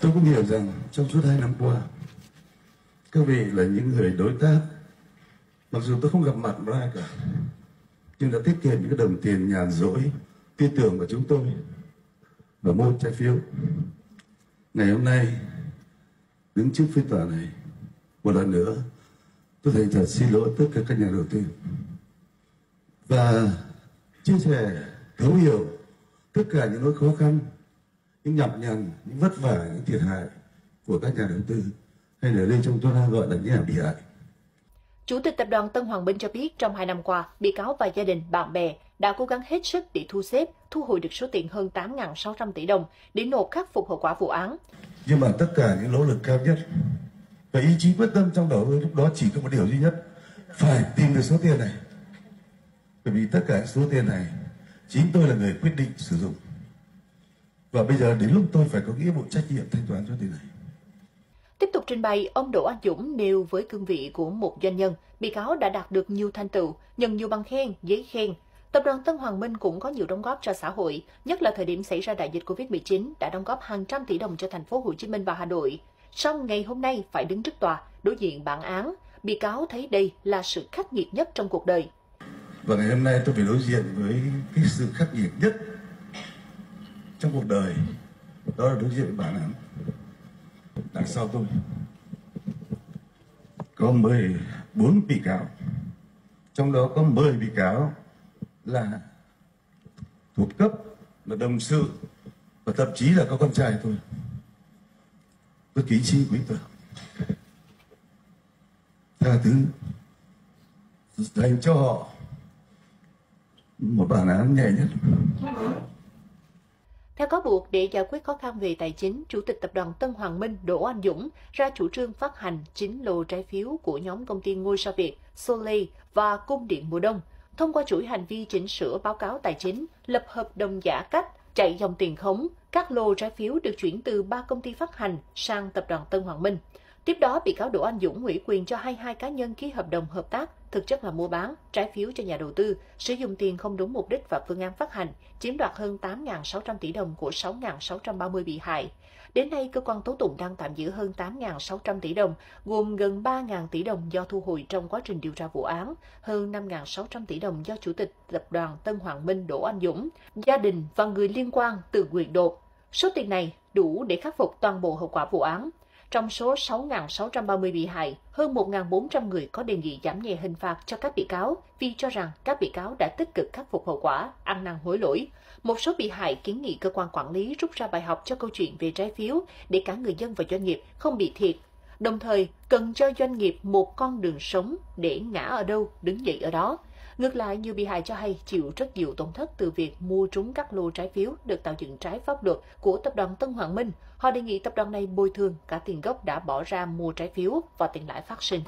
Tôi cũng hiểu rằng trong suốt hai năm qua, các vị là những người đối tác, mặc dù tôi không gặp mặt với ai cả, nhưng đã tiết kiệm những cái đồng tiền nhàn rỗi, tin tưởng của chúng tôi và mua trái phiếu. Ngày hôm nay, đứng trước phiên tòa này, một lần nữa, tôi thành thật xin lỗi tất cả các nhà đầu tư và chia sẻ thấu hiểu tất cả những nỗi khó khăn những nhọc nhằn những vất vả những thiệt hại của các nhà đầu tư hay là đây trong tôi gọi là những nhà bị hại Chủ tịch tập đoàn Tân Hoàng Minh cho biết trong hai năm qua, bị cáo và gia đình, bạn bè đã cố gắng hết sức để thu xếp, thu hồi được số tiền hơn 8.600 tỷ đồng để nộp khắc phục hậu quả vụ án. Nhưng mà tất cả những nỗ lực cao nhất và ý chí quyết tâm trong đầu lúc đó chỉ có một điều duy nhất, phải tìm được số tiền này. Bởi vì tất cả số tiền này chính tôi là người quyết định sử dụng. Và bây giờ đến lúc tôi phải có nghĩa vụ trách nhiệm thanh toán số tiền này. Tiếp tục trình bày, ông Đỗ Anh Dũng nêu với cương vị của một doanh nhân, bị cáo đã đạt được nhiều thành tựu, nhận nhiều bằng khen, giấy khen. Tập đoàn Tân Hoàng Minh cũng có nhiều đóng góp cho xã hội, nhất là thời điểm xảy ra đại dịch Covid-19 đã đóng góp hàng trăm tỷ đồng cho thành phố Hồ Chí Minh và Hà Nội. Song ngày hôm nay phải đứng trước tòa, đối diện bản án, bị cáo thấy đây là sự khắc nghiệt nhất trong cuộc đời. Và ngày hôm nay tôi phải đối diện với cái sự khắc nghiệt nhất trong cuộc đời, đó là đối diện với bản án. Đằng sau tôi có 14 bị cáo. Trong đó có 10 bị cáo là thuộc cấp là đồng sự và thậm chí là có con trai tôi tôi ký chi quý tờ. Tha thứ dành cho họ một bản án nhẹ nhất theo cáo buộc, để giải quyết khó khăn về tài chính, Chủ tịch Tập đoàn Tân Hoàng Minh Đỗ Anh Dũng ra chủ trương phát hành 9 lô trái phiếu của nhóm công ty ngôi sao Việt, Soleil và Cung điện mùa đông, thông qua chuỗi hành vi chỉnh sửa báo cáo tài chính, lập hợp đồng giả cách, chạy dòng tiền khống, các lô trái phiếu được chuyển từ ba công ty phát hành sang Tập đoàn Tân Hoàng Minh. Tiếp đó, bị cáo Đỗ Anh Dũng ủy quyền cho 22 cá nhân ký hợp đồng hợp tác, thực chất là mua bán, trái phiếu cho nhà đầu tư, sử dụng tiền không đúng mục đích và phương án phát hành, chiếm đoạt hơn 8.600 tỷ đồng của 6.630 bị hại. Đến nay, cơ quan tố tụng đang tạm giữ hơn 8.600 tỷ đồng, gồm gần 3.000 tỷ đồng do thu hồi trong quá trình điều tra vụ án, hơn 5.600 tỷ đồng do Chủ tịch Tập đoàn Tân Hoàng Minh Đỗ Anh Dũng, gia đình và người liên quan tự nguyện đột. Số tiền này đủ để khắc phục toàn bộ hậu quả vụ án. Trong số 6.630 bị hại, hơn 1.400 người có đề nghị giảm nhẹ hình phạt cho các bị cáo vì cho rằng các bị cáo đã tích cực khắc phục hậu quả, ăn năn hối lỗi. Một số bị hại kiến nghị cơ quan quản lý rút ra bài học cho câu chuyện về trái phiếu để cả người dân và doanh nghiệp không bị thiệt. Đồng thời, cần cho doanh nghiệp một con đường sống để ngã ở đâu, đứng dậy ở đó. Ngược lại, nhiều bị hại cho hay chịu rất nhiều tổn thất từ việc mua trúng các lô trái phiếu được tạo dựng trái pháp luật của tập đoàn Tân Hoàng Minh. Họ đề nghị tập đoàn này bồi thường cả tiền gốc đã bỏ ra mua trái phiếu và tiền lãi phát sinh.